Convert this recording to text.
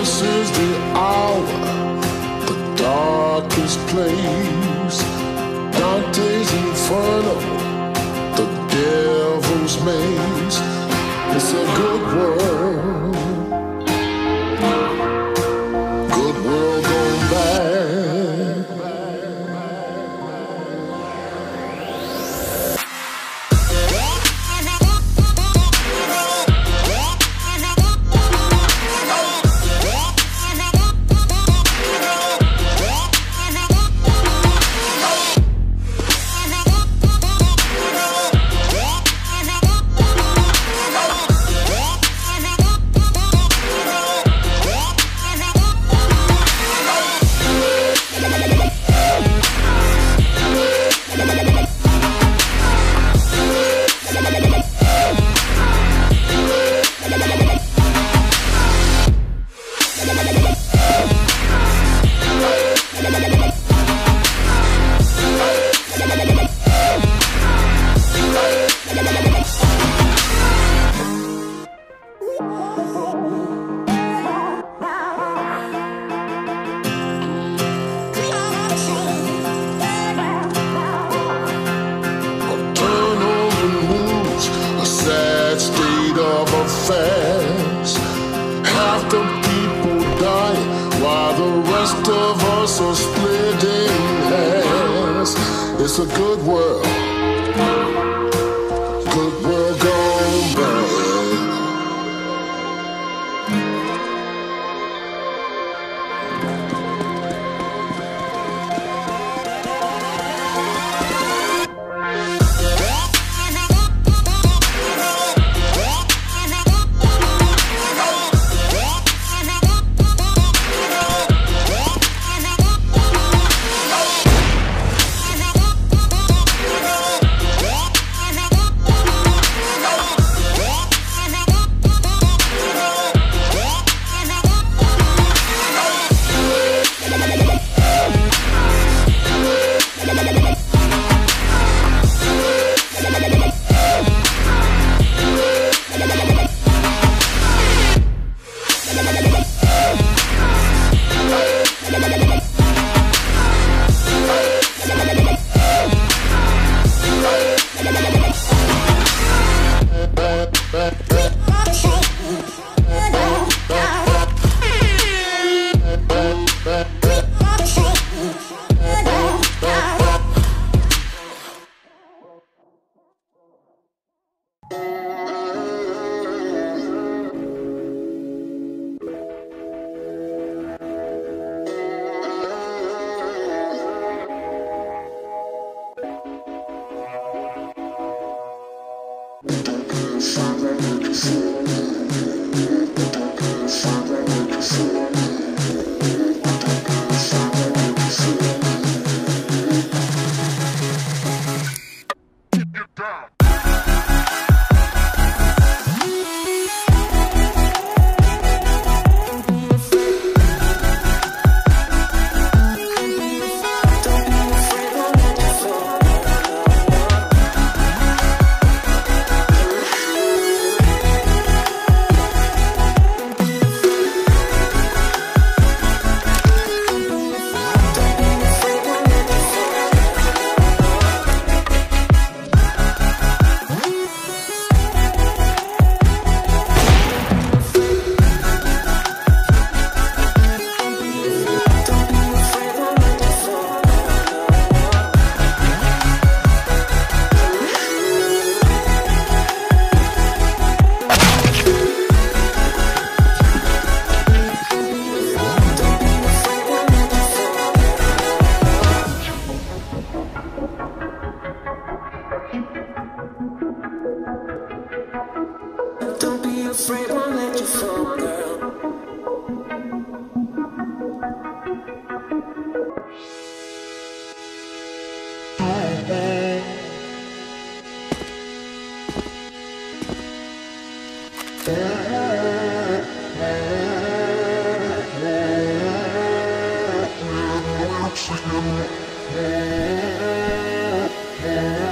This is the hour, the darkest place. Dante's Inferno, the devil's maze. It's a good world. It's a good world, Thank you.